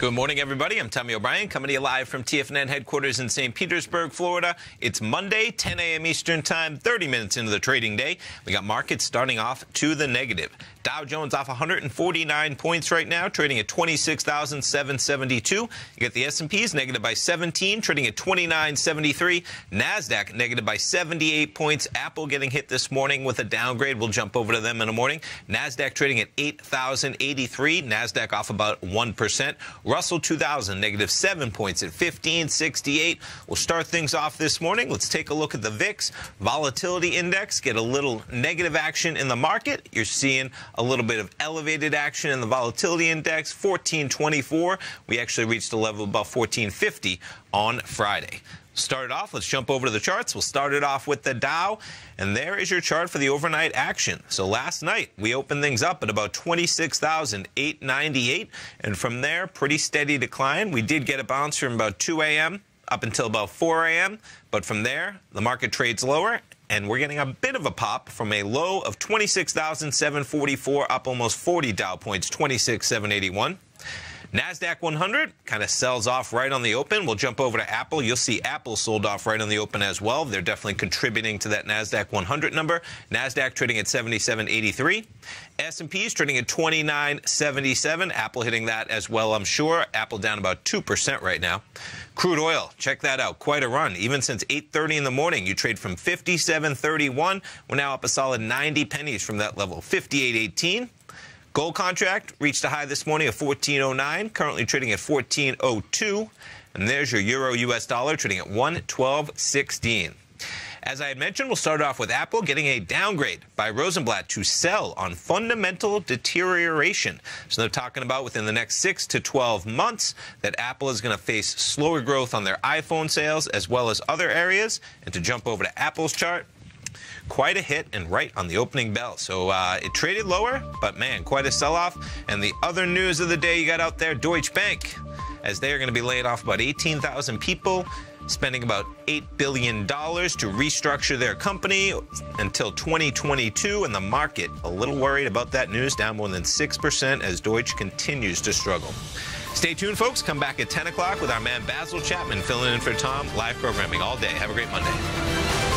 Good morning, everybody. I'm Tommy O'Brien, coming to you live from TFNN headquarters in St. Petersburg, Florida. It's Monday, 10 a.m. Eastern Time, 30 minutes into the trading day. We got markets starting off to the negative. Dow Jones off 149 points right now, trading at 26,772. You get the S&Ps negative by 17, trading at 2973. Nasdaq negative by 78 points. Apple getting hit this morning with a downgrade. We'll jump over to them in the morning. Nasdaq trading at 8,083. Nasdaq off about 1%. Russell 2000 negative 7 points at 1568. We'll start things off this morning. Let's take a look at the VIX volatility index. Get a little negative action in the market. You're seeing a little bit of elevated action in the volatility index, 1424. We actually reached a level above 1450 on Friday. Started off, let's jump over to the charts. We'll start it off with the Dow, and there is your chart for the overnight action. So last night, we opened things up at about 26,898, and from there, pretty steady decline. We did get a bounce from about 2 a.m. up until about 4 a.m., but from there, the market trades lower, and we're getting a bit of a pop from a low of 26,744 up almost 40 Dow points, 26,781. NASDAQ 100 kind of sells off right on the open. We'll jump over to Apple. You'll see Apple sold off right on the open as well. They're definitely contributing to that NASDAQ 100 number. NASDAQ trading at 77.83. S&P is trading at 29.77. Apple hitting that as well, I'm sure. Apple down about 2% right now. Crude oil, check that out. Quite a run. Even since 8.30 in the morning, you trade from 57.31. We're now up a solid 90 pennies from that level, 58.18. Gold contract reached a high this morning of 14.09, currently trading at 14.02. And there's your euro US dollar trading at 112.16. As I had mentioned, we'll start off with Apple getting a downgrade by Rosenblatt to sell on fundamental deterioration. So they're talking about within the next 6 to 12 months that Apple is going to face slower growth on their iPhone sales as well as other areas. And to jump over to Apple's chart, quite a hit and right on the opening bell. So uh, it traded lower, but man, quite a sell-off. And the other news of the day you got out there, Deutsche Bank, as they are going to be laying off about 18,000 people spending about $8 billion to restructure their company until 2022, and the market a little worried about that news, down more than 6% as Deutsche continues to struggle. Stay tuned, folks. Come back at 10 o'clock with our man Basil Chapman filling in for Tom. Live programming all day. Have a great Monday.